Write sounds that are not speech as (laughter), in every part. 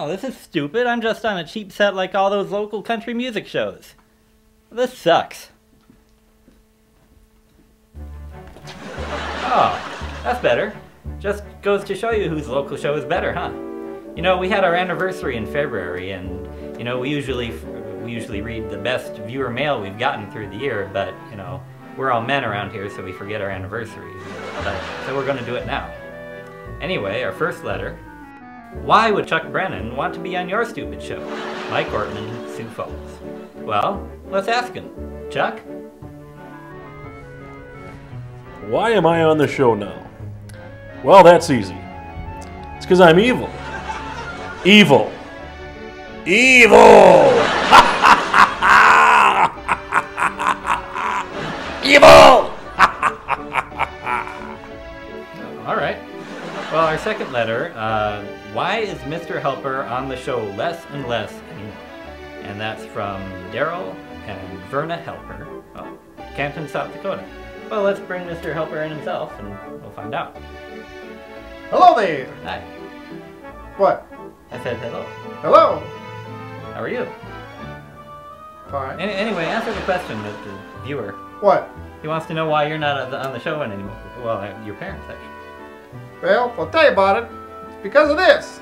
Oh, this is stupid. I'm just on a cheap set like all those local country music shows. This sucks. Oh, that's better. Just goes to show you whose local show is better, huh? You know, we had our anniversary in February, and you know, we usually we usually read the best viewer mail we've gotten through the year, but you know, we're all men around here, so we forget our anniversaries. But, so we're going to do it now. Anyway, our first letter. Why would Chuck Brennan want to be on your stupid show? Mike Ortman, Sioux Falls. Well, let's ask him. Chuck? Why am I on the show now? Well, that's easy. It's because I'm evil. Evil. Evil! Letter. Uh, why is Mr. Helper on the show less and less anymore? And that's from Daryl and Verna Helper, oh, Canton, South Dakota. Well, let's bring Mr. Helper in himself, and we'll find out. Hello there. Hi. What? I said hello. Hello. How are you? Fine. Any, anyway, answer the question of the viewer. What? He wants to know why you're not on the, show anymore. Well, your parents, actually. Well, I'll tell you about it. It's because of this.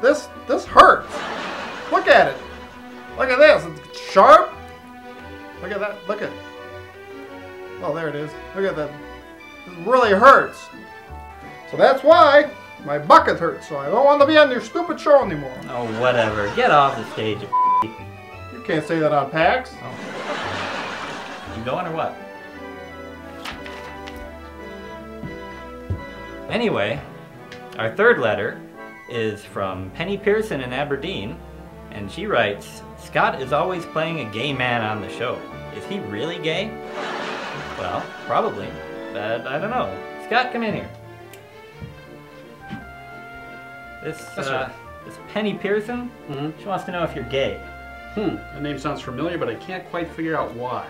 This this hurts. Look at it. Look at this. It's sharp. Look at that. Look at. Oh, there it is. Look at that. It really hurts. So that's why my bucket hurts. So I don't want to be on your stupid show anymore. Oh, whatever. Get off the stage. you You can't say that on PAX. Oh. You going or what? Anyway, our third letter is from Penny Pearson in Aberdeen, and she writes, Scott is always playing a gay man on the show. Is he really gay? Well, probably, but I don't know. Scott, come in here. This, uh, this Penny Pearson, Mhm. she wants to know if you're gay. Hmm, that name sounds familiar, but I can't quite figure out why.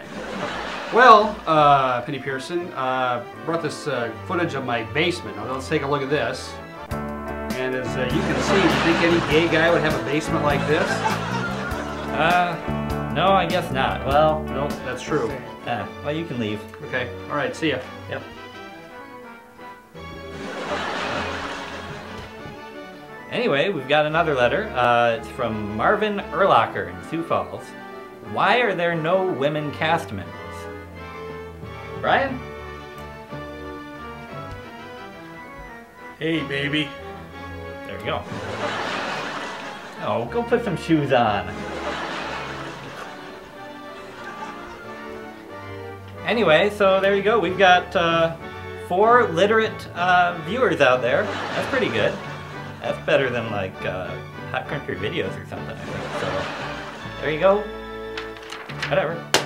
Well, uh, Penny Pearson, uh, brought this uh, footage of my basement. Now let's take a look at this. And as uh, you can see, do you think any gay guy would have a basement like this? Uh, no, I guess not. Well, Nope, that's true. uh, well, you can leave. Okay, all right, see ya. Yep. Anyway, we've got another letter. Uh, it's from Marvin Erlacher in Sioux Falls. Why are there no women cast members? Brian? Hey, baby. There you go. Oh, go put some shoes on. Anyway, so there you go. We've got uh, four literate uh, viewers out there. That's pretty good. That's better than like uh, hot country videos or something. I think. So there you go. Whatever.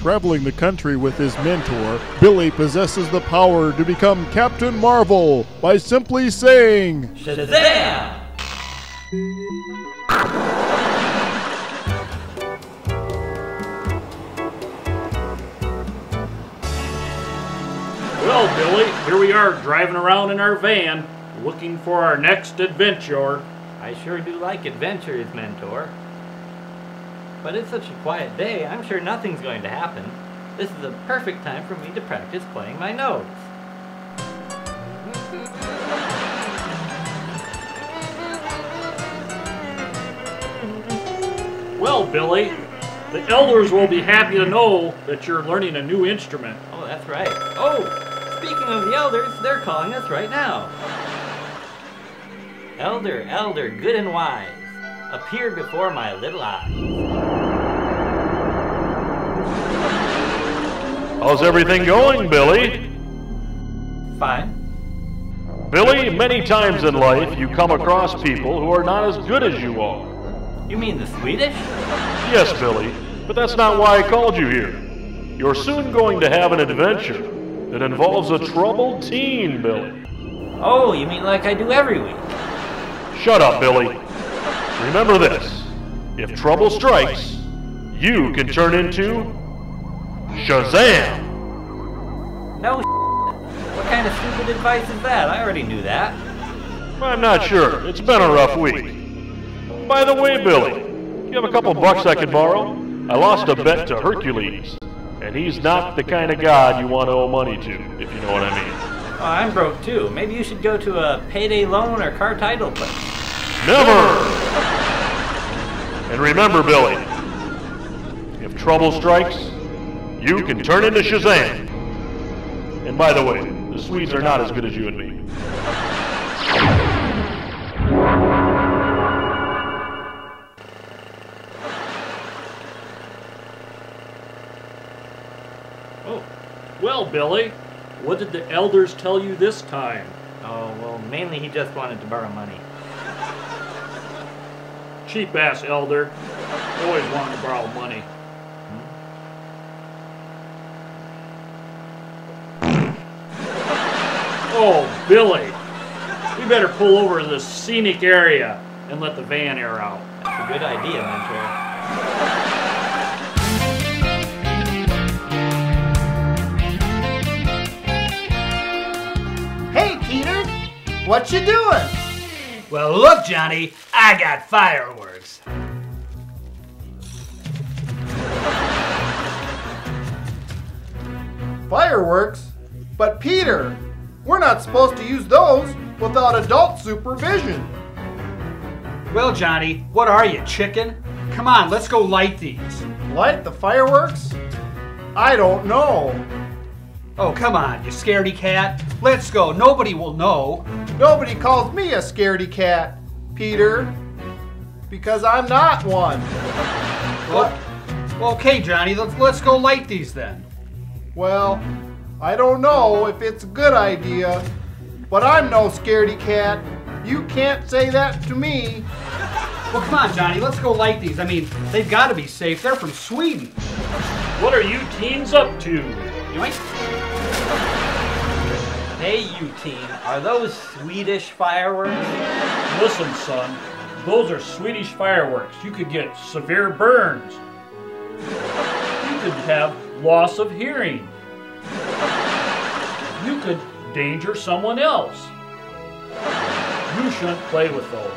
Traveling the country with his mentor, Billy possesses the power to become Captain Marvel by simply saying, Shazam! Well, Billy, here we are driving around in our van, looking for our next adventure. I sure do like adventures, mentor. But it's such a quiet day, I'm sure nothing's going to happen. This is a perfect time for me to practice playing my notes. Well, Billy, the elders will be happy to know that you're learning a new instrument. Oh, that's right. Oh, speaking of the elders, they're calling us right now. Elder, elder, good and wise, appear before my little eyes. How's everything going, Billy? Fine. Billy, many times in life you come across people who are not as good as you are. You mean the Swedish? Yes, Billy, but that's not why I called you here. You're soon going to have an adventure that involves a troubled teen, Billy. Oh, you mean like I do every week? Shut up, Billy. Remember this if trouble strikes, you can turn into Shazam! No What kind of stupid advice is that? I already knew that. I'm not sure. It's been a rough week. By the way, Billy, you have a couple bucks I could borrow? I lost a bet to Hercules, and he's not the kind of god you want to owe money to, if you know what I mean. Oh, I'm broke too. Maybe you should go to a payday loan or car title place. Never! And remember, Billy, if trouble strikes, you can turn into Shazam. And by the way, the Swedes are not as good as you and me. Oh, well, Billy, what did the elders tell you this time? Oh, well, mainly he just wanted to borrow money. Cheap ass elder. Always wanted to borrow money. Oh, Billy. We better pull over to this scenic area and let the van air out. That's a good idea, Mentor. Hey, Peter, what you doing? Well, look, Johnny, I got fireworks. Fireworks? But Peter, we're not supposed to use those without adult supervision. Well, Johnny, what are you, chicken? Come on, let's go light these. Light the fireworks? I don't know. Oh, come on, you scaredy cat. Let's go. Nobody will know. Nobody calls me a scaredy cat, Peter, because I'm not one. Well, okay, Johnny, let's, let's go light these then. Well, I don't know if it's a good idea, but I'm no scaredy cat. You can't say that to me. Well, come on, Johnny, let's go light these. I mean, they've got to be safe. They're from Sweden. What are you teens up to? Yoink. Hey, you teen, are those Swedish fireworks? Listen, son, those are Swedish fireworks. You could get severe burns. You could have loss of hearing. You could danger someone else. You shouldn't play with those.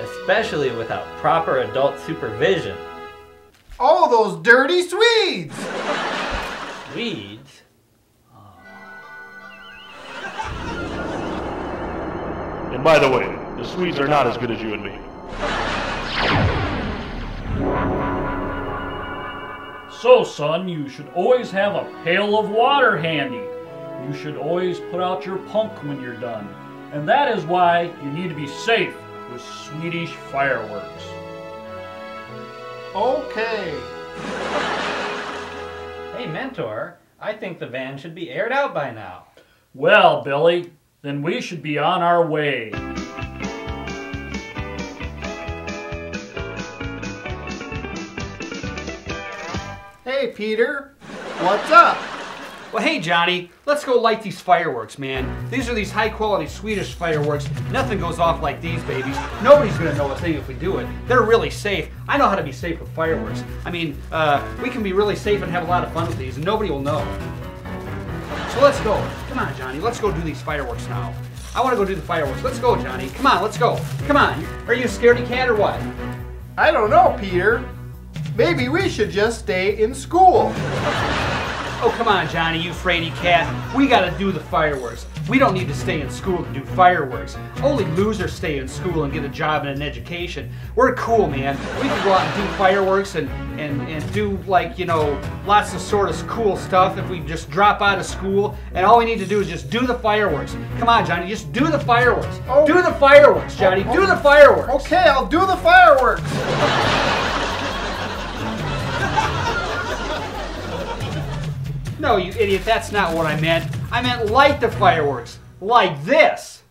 Especially without proper adult supervision. Oh, those dirty Swedes! Swedes? And by the way, the Swedes are not as good as you and me. So, son, you should always have a pail of water handy. You should always put out your punk when you're done. And that is why you need to be safe with Swedish fireworks. Okay. Hey, Mentor, I think the van should be aired out by now. Well, Billy, then we should be on our way. Peter, what's up? Well, hey, Johnny, let's go light these fireworks, man. These are these high quality Swedish fireworks. Nothing goes off like these babies. Nobody's gonna know a thing if we do it. They're really safe. I know how to be safe with fireworks. I mean, uh, we can be really safe and have a lot of fun with these, and nobody will know. So let's go. Come on, Johnny, let's go do these fireworks now. I wanna go do the fireworks. Let's go, Johnny. Come on, let's go. Come on. Are you a scaredy cat or what? I don't know, Peter. Maybe we should just stay in school. Oh, come on, Johnny, you fraidy cat. We gotta do the fireworks. We don't need to stay in school to do fireworks. Only losers stay in school and get a job and an education. We're cool, man. We can go out and do fireworks and, and, and do, like, you know, lots of sort of cool stuff if we just drop out of school. And all we need to do is just do the fireworks. Come on, Johnny, just do the fireworks. Oh. Do the fireworks, Johnny. Do oh. the fireworks. Okay, I'll do the fireworks. No, you idiot, that's not what I meant. I meant light the fireworks, like this.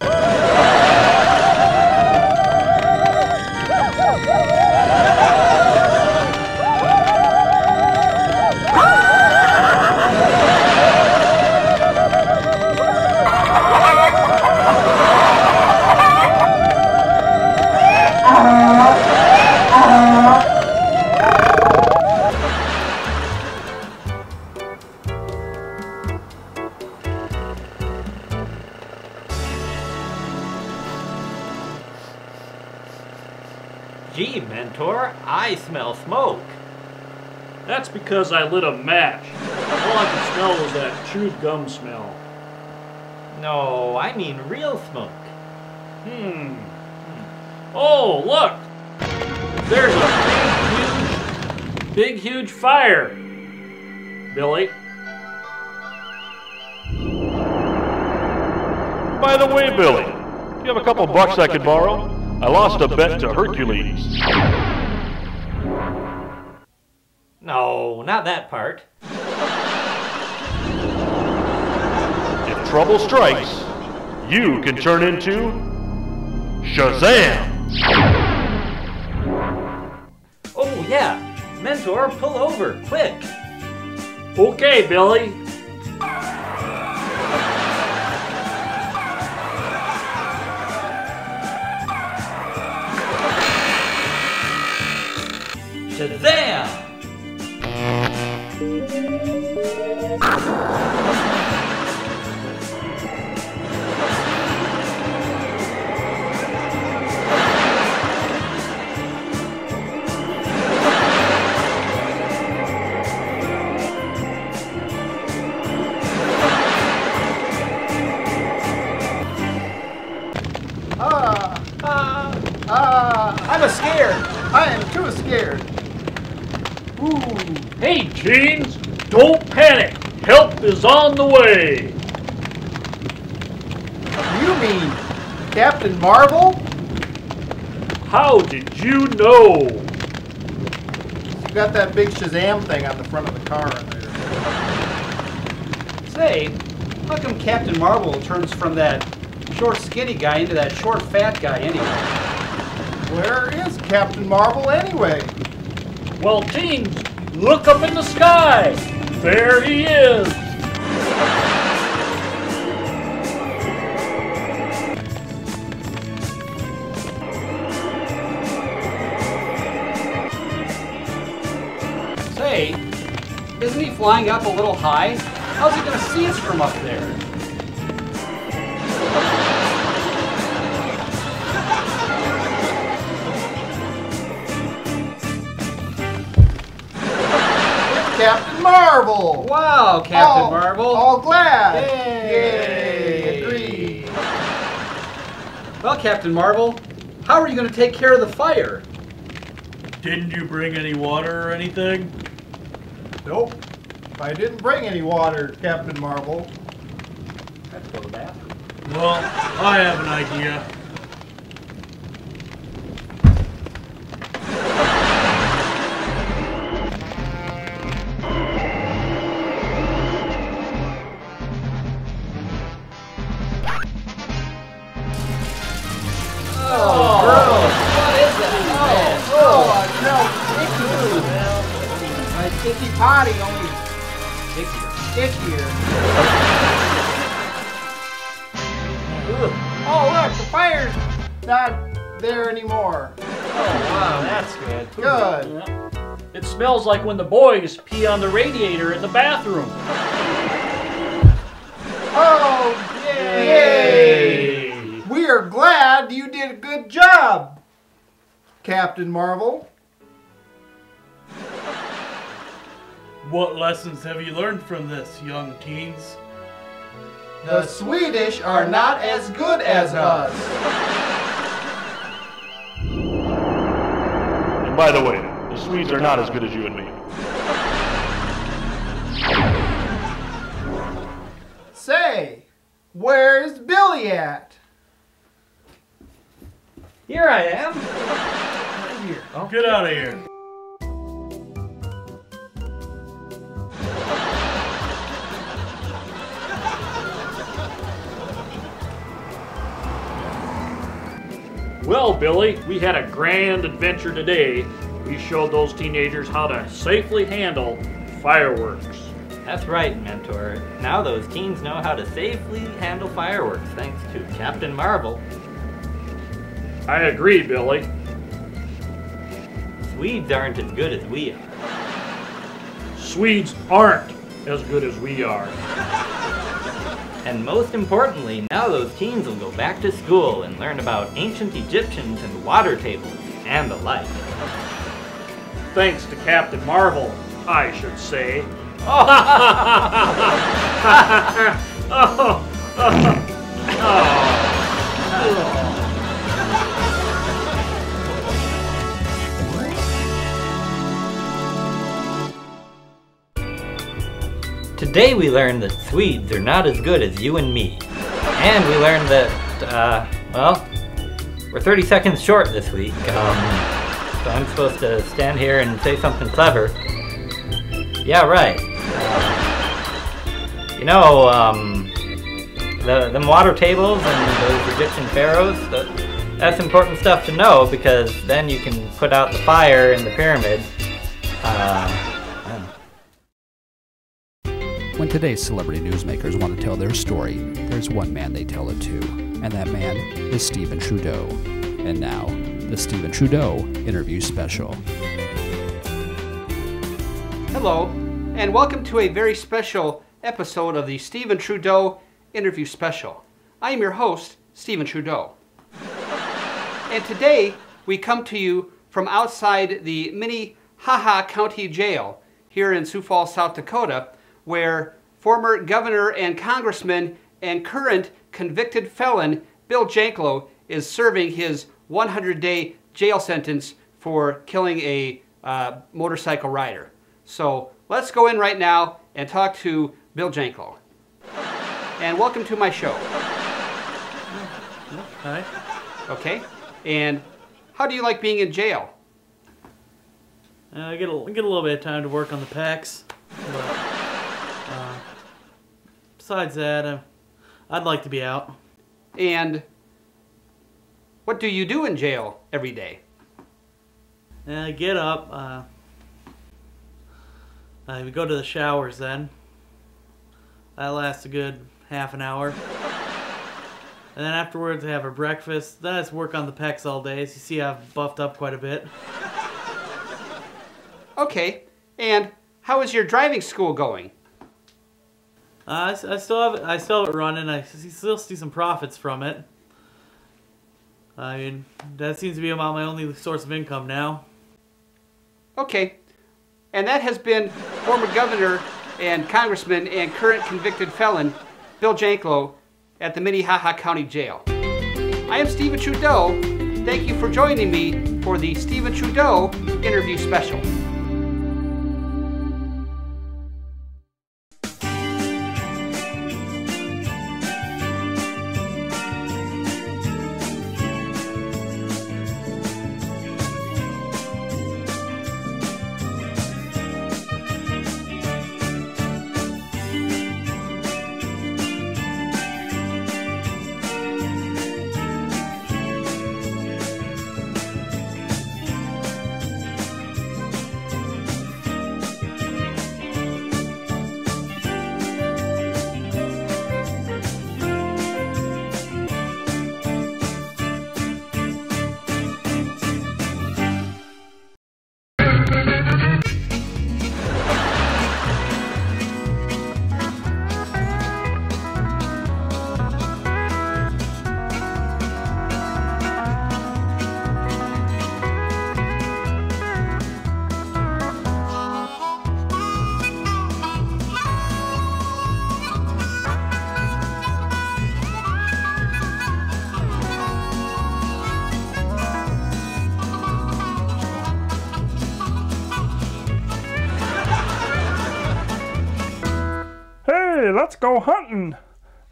(laughs) Gee, Mentor, I smell smoke. That's because I lit a match. All I could smell was that chewed gum smell. No, I mean real smoke. Hmm. Oh, look! There's a big, huge, big, huge fire. Billy, By the way, Billy, do you have a couple bucks I could borrow? I lost a bet to Hercules. No, not that part. If trouble strikes, you can turn into Shazam! Oh, yeah. Mentor, pull over, quick. Okay, Billy. Shazam! Ah, the way. You mean Captain Marvel? How did you know? You got that big Shazam thing on the front of the car in there. Say, how come Captain Marvel turns from that short skinny guy into that short fat guy anyway? Where is Captain Marvel anyway? Well, teens, look up in the sky. There he is. Say, isn't he flying up a little high? How's he gonna see us from up there? Captain Marvel! Wow, Captain all, Marvel. All glad! Yay. Yay! Agreed. Well, Captain Marvel, how are you gonna take care of the fire? Didn't you bring any water or anything? Nope. I didn't bring any water, Captain Marvel. I have to go to the bathroom. Well, I have an idea. Potty only ickier. Oh, look, the fire's not there anymore. Oh wow, that's good. Good. It smells like when the boys pee on the radiator in the bathroom. Oh, yay! We are glad you did a good job, Captain Marvel. What lessons have you learned from this, young teens? The Swedish are not as good as us. And by the way, the Swedes are not as good as you and me. Say, where's Billy at? Here I am. Get out of here. Well, Billy, we had a grand adventure today. We showed those teenagers how to safely handle fireworks. That's right, Mentor. Now those teens know how to safely handle fireworks thanks to Captain Marvel. I agree, Billy. Swedes aren't as good as we are. Swedes aren't as good as we are. And most importantly, now those teens will go back to school and learn about ancient Egyptians and water tables and the like. Thanks to Captain Marvel, I should say. (laughs) (laughs) (laughs) Oh. Oh. Today we learned that Swedes are not as good as you and me. And we learned that, uh, well, we're 30 seconds short this week. Um, so I'm supposed to stand here and say something clever. Yeah, right. You know, um, the, them water tables and those Egyptian pharaohs, that, that's important stuff to know because then you can put out the fire in the pyramid. Uh, Today's celebrity newsmakers want to tell their story, there's one man they tell it to, and that man is Stephen Trudeau. And now, the Stephen Trudeau interview special. Hello, and welcome to a very special episode of the Stephen Trudeau interview special. I am your host, Stephen Trudeau. And today we come to you from outside the Minnehaha County Jail here in Sioux Falls, South Dakota, where former governor and congressman and current convicted felon Bill Janklow is serving his 100 day jail sentence for killing a uh, motorcycle rider. So let's go in right now and talk to Bill Janklow. And welcome to my show. Hi. Okay? And how do you like being in jail? Uh, I get a, get a little bit of time to work on the packs. But, besides that, uh, I'd like to be out. And what do you do in jail every day? And I get up. Uh, I go to the showers then. That lasts a good half an hour. (laughs) And then afterwards, I have a breakfast. Then I just work on the pecs all day. As you see, I've buffed up quite a bit. Okay. And how is your driving school going? I, I still have I still have it running. I still see some profits from it. I mean, that seems to be about my only source of income now. Okay. And that has been former governor and congressman and current convicted felon Bill Janklow at the Minnehaha County Jail. I am Stephen Trudeau. Thank you for joining me for the Stephen Trudeau interview special. Let's go hunting.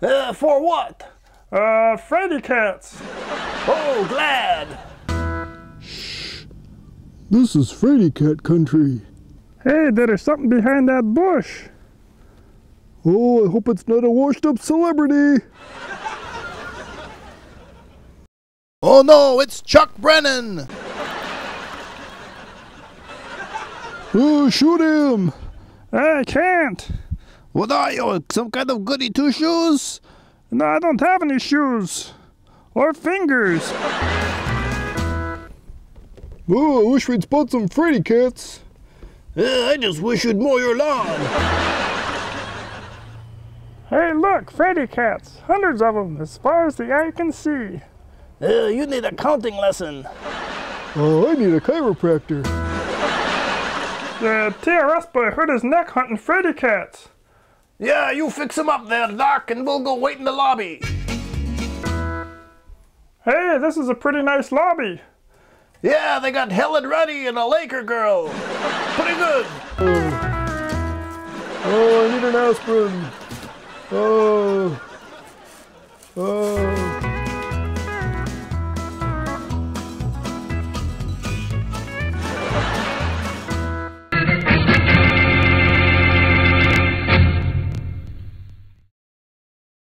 Uh, for what? Uh, Freddy cats. Oh, glad. This is Freddy Cat Country. Hey, there's something behind that bush. Oh, I hope it's not a washed up celebrity. Oh no, it's Chuck Brennan. Oh, shoot him. I can't. What are you, some kind of goody two shoes? No, I don't have any shoes. Or fingers. Oh, I wish we'd spot some Freddy Cats. Uh, I just wish you'd mow your lawn. Hey, look, Freddy cats. Hundreds of them, as far as the eye can see. Uh, you need a counting lesson. Oh, I need a chiropractor. The TRS boy hurt his neck hunting Freddy cats. Yeah, you fix him up there, Doc, and we'll go wait in the lobby. Hey, this is a pretty nice lobby. Yeah, they got Helen Reddy and a Laker girl. Pretty good. Oh, I need an aspirin. Oh. Oh.